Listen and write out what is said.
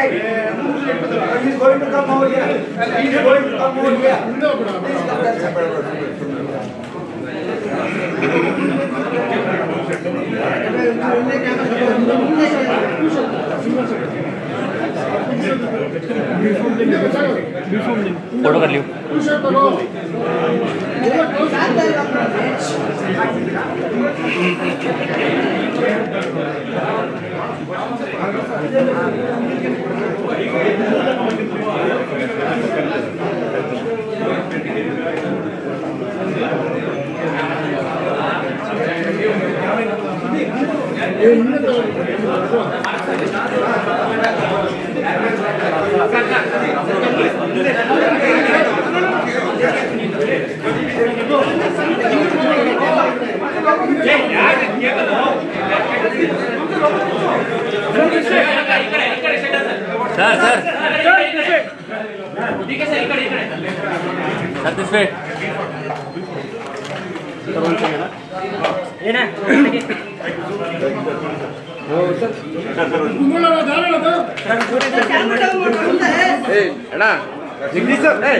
side. He is going to come over here. He is going to come over here. Please come that. Photo कर लियो sir sir sir sir satisfied ఏనా ಅಣ್ಣ. Jagadish sir ಏ